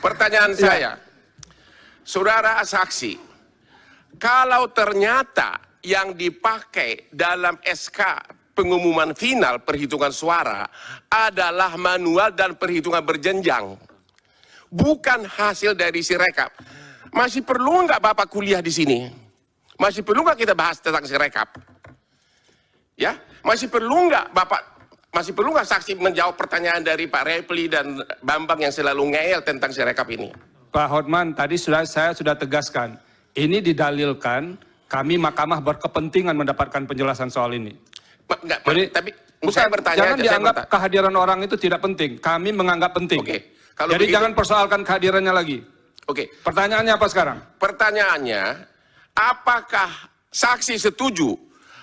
Pertanyaan saya, saudara saksi, kalau ternyata yang dipakai dalam SK pengumuman final perhitungan suara adalah manual dan perhitungan berjenjang, bukan hasil dari sirekap. Masih perlu nggak Bapak kuliah di sini? Masih perlu nggak kita bahas tentang sirekap? Ya, masih perlu nggak Bapak masih perlu nggak saksi menjawab pertanyaan dari Pak Repli dan Bambang yang selalu ngeyel tentang sirekap ini? Pak Hotman, tadi sudah saya sudah tegaskan, ini didalilkan kami mahkamah berkepentingan mendapatkan penjelasan soal ini. Ma- Nggak, Jadi, tapi bukan, saya bertanya jangan aja, saya dianggap bertanya. kehadiran orang itu tidak penting. Kami menganggap penting. Oke, kalau Jadi begitu- jangan persoalkan kehadirannya lagi. Oke, Pertanyaannya apa sekarang? pertanyaannya, apakah saksi setuju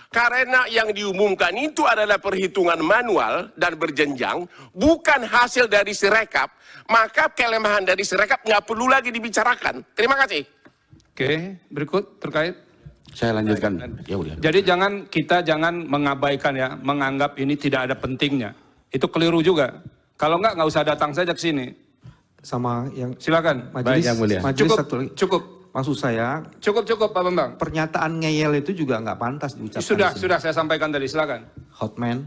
karena yang diumumkan itu adalah perhitungan manual dan berjenjang, bukan hasil dari sirekap, maka kelemahan dari sirekap nggak perlu lagi dibicarakan. Terima kasih. Oke, berikut terkait. Saya lanjutkan. Ya udah. Jadi jangan kita jangan mengabaikan ya, menganggap ini tidak ada pentingnya. Itu keliru juga. Kalau enggak nggak usah datang saja ke sini. sama yang Silakan. majelis, Baik, Yang Mulia. majelis Cukup, satu lagi. cukup, Maksud saya cukup, cukup Pak Bambang. pernyataan ngeyel itu juga nggak pantas diucapkan. Sudah, di sini. sudah saya sampaikan tadi. Silakan. Hotman.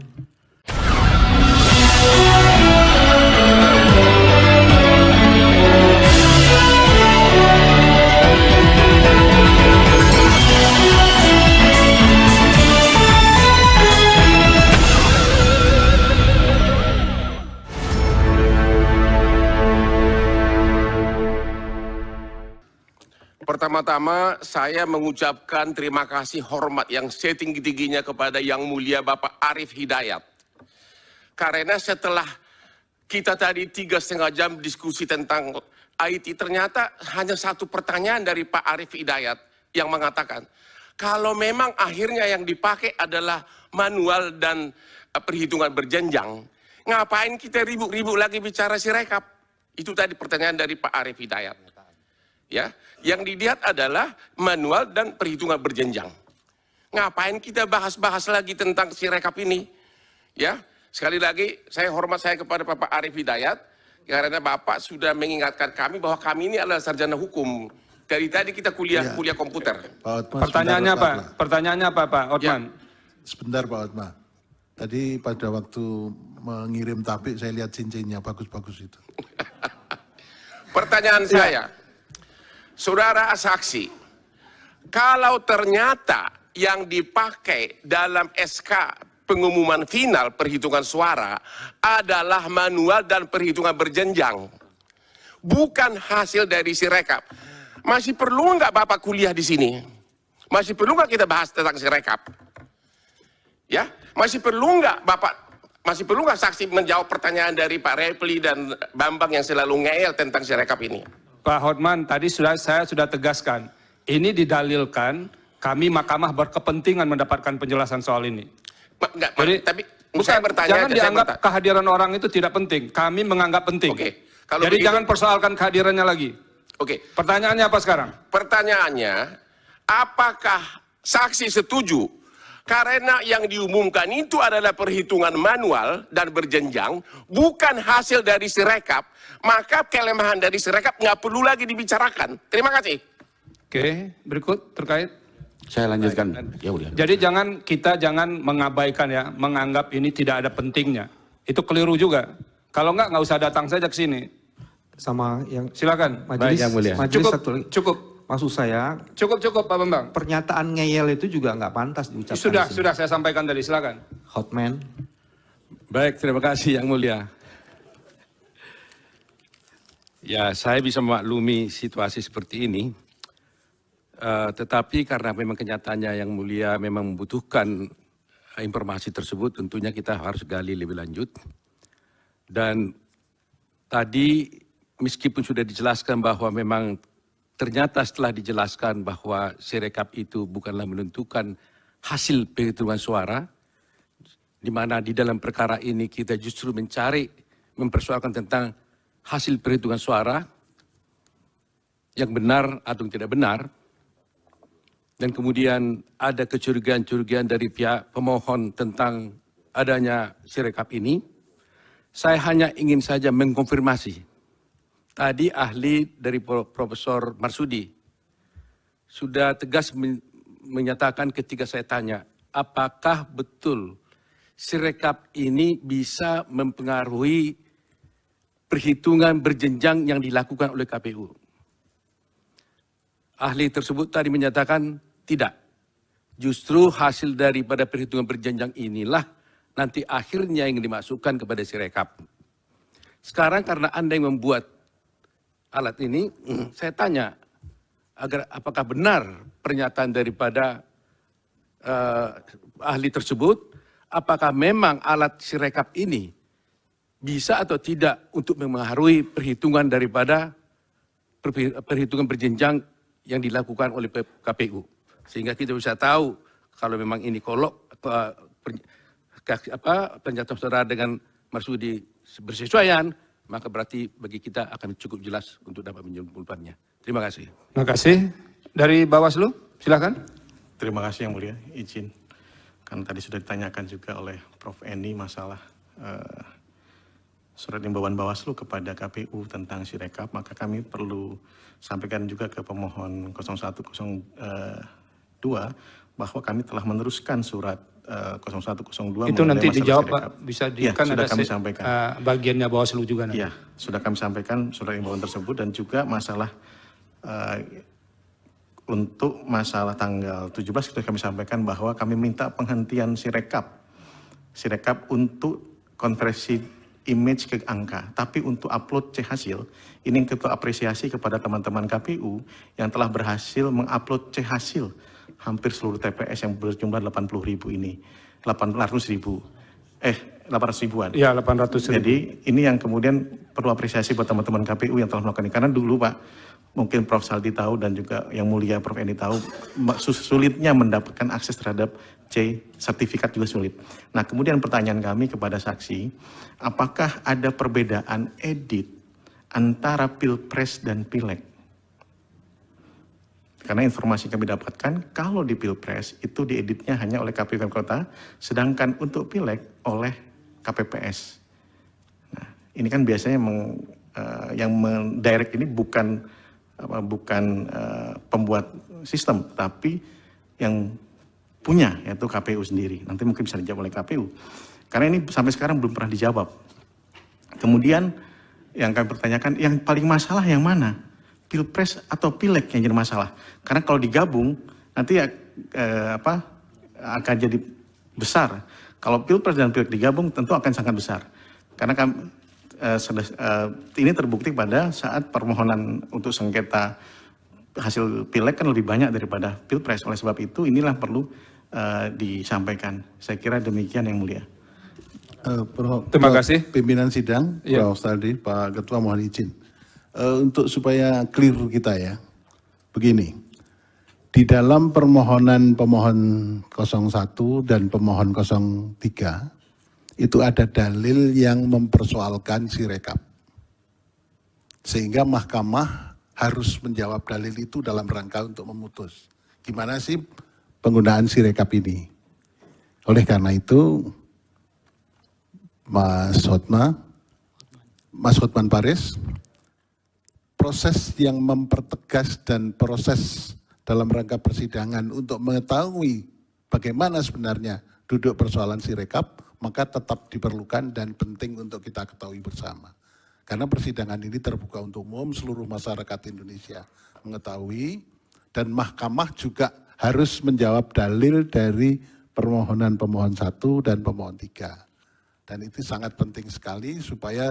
Pertama-tama saya mengucapkan terima kasih hormat yang setinggi-tingginya kepada Yang Mulia Bapak Arif Hidayat. Karena setelah kita tadi tiga setengah jam diskusi tentang IT, ternyata hanya satu pertanyaan dari Pak Arif Hidayat yang mengatakan, kalau memang akhirnya yang dipakai adalah manual dan eh, perhitungan berjenjang, ngapain kita ribut-ribut lagi bicara sirekap? Itu tadi pertanyaan dari Pak Arif Hidayat ya yang dilihat adalah manual dan perhitungan berjenjang ngapain kita bahas-bahas lagi tentang si rekap ini ya sekali lagi saya hormat saya kepada Bapak Arif Hidayat karena Bapak sudah mengingatkan kami bahwa kami ini adalah sarjana hukum dari tadi kita kuliah Iya. kuliah komputer Pak Hotma, Pertanyaannya apa? Pertanyaannya apa Pak Otman? Sebentar Pak Hotma. Tadi pada waktu mengirim tapik saya lihat cincinnya bagus-bagus itu. Pertanyaan saya, saudara saksi, kalau ternyata yang dipakai dalam SK pengumuman final perhitungan suara adalah manual dan perhitungan berjenjang, bukan hasil dari sirekap, masih perlu nggak Bapak kuliah di sini? Masih perlu nggak kita bahas tentang sirekap? Ya, masih perlu nggak Bapak masih perlu nggak saksi menjawab pertanyaan dari Pak Repli dan Bambang yang selalu ngeyel tentang sirekap ini? Pak Hotman, tadi sudah saya sudah tegaskan, ini didalilkan kami mahkamah berkepentingan mendapatkan penjelasan soal ini. Ma- Nggak, ma- Jadi tapi bukan, saya bertanya jangan aja, saya dianggap bertanya. kehadiran orang itu tidak penting. Kami menganggap penting. Oke, kalau Jadi begitu- jangan persoalkan kehadirannya lagi. Oke, Pertanyaannya apa sekarang? pertanyaannya, apakah saksi setuju karena yang diumumkan itu adalah perhitungan manual dan berjenjang, bukan hasil dari sirekap, maka kelemahan dari sirekap nggak perlu lagi dibicarakan. Terima kasih. Oke, berikut terkait. Saya lanjutkan. Ya udah. Jadi jangan kita jangan mengabaikan ya, menganggap ini tidak ada pentingnya. Itu keliru juga. Kalau enggak nggak usah datang saja ke sini. Sama yang Silakan. majelis, Yang Mulia. majelis Cukup, satu lagi. cukup, Maksud saya cukup, cukup Pak Bambang. pernyataan ngeyel itu juga nggak pantas diucapkan. Sudah, di sini. sudah saya sampaikan tadi. Silakan. Hotman. Baik, terima kasih Yang Mulia. Ya, saya bisa memaklumi situasi seperti ini. Eh, tetapi karena memang kenyataannya Yang Mulia memang membutuhkan eh, informasi tersebut, tentunya kita harus gali lebih lanjut. Dan tadi meskipun sudah dijelaskan bahwa memang ternyata setelah dijelaskan bahwa Sirekap itu bukanlah menentukan hasil penghitungan suara, di mana di dalam perkara ini kita justru mencari mempersoalkan tentang hasil perhitungan suara yang benar atau tidak benar. Dan kemudian ada kecurigaan-curigaan dari pihak pemohon tentang adanya sirekap ini. Saya hanya ingin saja mengkonfirmasi Tadi ahli dari Pro- Profesor Marsudi sudah tegas men- menyatakan ketika saya tanya, apakah betul Sirekap ini bisa mempengaruhi perhitungan berjenjang yang dilakukan oleh KPU? Ahli tersebut tadi menyatakan tidak. Justru hasil daripada perhitungan berjenjang inilah nanti akhirnya yang dimasukkan kepada Sirekap. Sekarang karena Anda yang membuat alat ini, saya tanya, agar apakah benar pernyataan daripada eh, ahli tersebut, apakah memang alat sirekap ini bisa atau tidak untuk mempengaruhi perhitungan daripada perhitungan berjenjang yang dilakukan oleh KPU. Sehingga kita bisa tahu kalau memang ini kolok kak- apa pernyataan saudara dengan Marsudi bersesuaian, maka berarti bagi kita akan cukup jelas untuk dapat menyimpulkannya. Terima kasih. Terima kasih. Dari Bawaslu, silakan. Terima kasih yang mulia, izin. Kan tadi sudah ditanyakan juga oleh Prof. Eni masalah eh, surat imbauan Bawaslu kepada KPU tentang Sirekap, maka kami perlu sampaikan juga ke pemohon 0102 bahwa kami telah meneruskan surat eh, 0102 Itu mengenai nanti dijawab Pak, bisa di Iya, kan sudah ada kami sampaikan. eh, bagiannya Bawaslu juga nanti. Iya, sudah kami sampaikan surat imbauan tersebut dan juga masalah eh, untuk masalah tanggal 17 sudah kami sampaikan bahwa kami minta penghentian Sirekap. Sirekap untuk konversi image ke angka, tapi untuk upload C hasil, ini kita apresiasi kepada teman-teman KPU yang telah berhasil mengupload C hasil hampir seluruh TPS yang berjumlah 80 ribu ini, 800 ribu, eh 800 ribuan. Iya, 800 ribu. Jadi ini yang kemudian perlu apresiasi buat teman-teman KPU yang telah melakukan ini. Karena dulu Pak, mungkin Prof. Saldi tahu dan juga yang mulia Prof. Eni tahu, sulitnya mendapatkan akses terhadap C, sertifikat juga sulit. Nah kemudian pertanyaan kami kepada saksi, apakah ada perbedaan edit antara Pilpres dan Pileg? Karena informasi kami dapatkan, kalau di Pilpres itu dieditnya hanya oleh KPU Kota, sedangkan untuk Pileg oleh KPPS. Nah, ini kan biasanya meng, eh, yang mendirect ini bukan apa, bukan eh, pembuat sistem, tapi yang punya yaitu KPU sendiri. Nanti mungkin bisa dijawab oleh KPU. Karena ini sampai sekarang belum pernah dijawab. Kemudian yang kami pertanyakan, yang paling masalah yang mana? Pilpres atau Pileg yang jadi masalah? Karena kalau digabung nanti ya, eh, apa akan jadi besar. Kalau Pilpres dan Pileg digabung tentu akan sangat besar. Karena kami, eh, sudah- eh, ini terbukti pada saat permohonan untuk sengketa hasil Pileg kan lebih banyak daripada Pilpres. Oleh sebab itu inilah perlu eh, disampaikan. Saya kira demikian yang mulia. Eh, Prof. Terima Prof. kasih. Pimpinan sidang, Iya. Prof. Saldi, Pak Ketua mohon izin. Eh, untuk supaya clear kita ya, begini. Di dalam permohonan pemohon 01 dan pemohon 03, itu ada dalil yang mempersoalkan sirekap. Sehingga mahkamah harus menjawab dalil itu dalam rangka untuk memutus. Gimana sih penggunaan sirekap ini? Oleh karena itu, Mas Hotma, Mas Hotman Paris, proses yang mempertegas dan proses dalam rangka persidangan untuk mengetahui bagaimana sebenarnya duduk persoalan sirekap, maka tetap diperlukan dan penting untuk kita ketahui bersama. Karena persidangan ini terbuka untuk umum, seluruh masyarakat Indonesia mengetahui, dan mahkamah juga harus menjawab dalil dari permohonan pemohon satu dan pemohon tiga. Dan itu sangat penting sekali supaya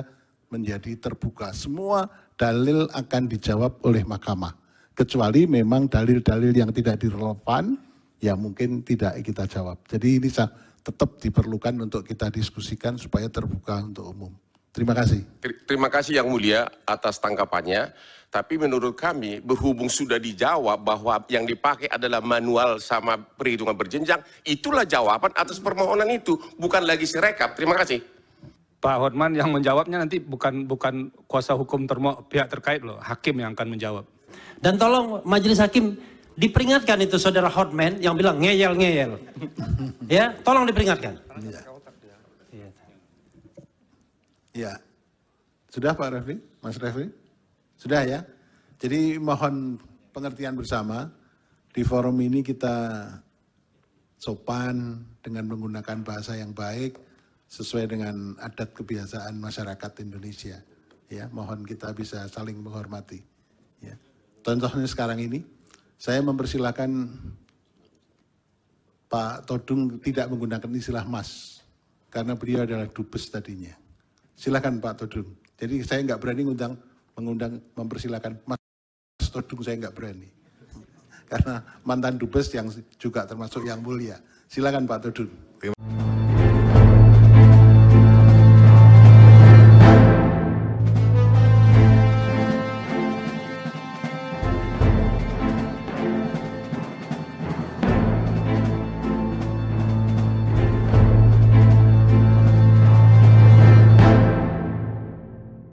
menjadi terbuka. Semua dalil akan dijawab oleh mahkamah. Kecuali memang dalil-dalil yang tidak direlevan, ya mungkin tidak kita jawab. Jadi ini tetap diperlukan untuk kita diskusikan supaya terbuka untuk umum. Terima kasih. Ter- Terima kasih Yang Mulia atas tanggapannya. Tapi menurut kami, berhubung sudah dijawab bahwa yang dipakai adalah manual sama perhitungan berjenjang, itulah jawaban atas permohonan itu, bukan lagi sirekap. Terima kasih. Pak Hotman yang menjawabnya nanti bukan bukan kuasa hukum termo, pihak terkait loh, hakim yang akan menjawab. Dan tolong majelis hakim diperingatkan itu saudara Hotman yang bilang ngeyel-ngeyel. ya, tolong diperingatkan. Ya. Sudah Pak Refli? Mas Refli? Sudah ya? Jadi mohon pengertian bersama. Di forum ini kita sopan dengan menggunakan bahasa yang baik sesuai dengan adat kebiasaan masyarakat Indonesia. Ya, mohon kita bisa saling menghormati. Ya. Contohnya sekarang ini, saya mempersilahkan Pak Todung tidak menggunakan istilah mas, karena beliau adalah dubes tadinya. Silakan Pak Todung. Jadi saya nggak berani ngundang, mengundang, mempersilahkan mas Todung saya nggak berani. Karena mantan dubes yang juga termasuk yang mulia. Silakan Pak Todung. Terima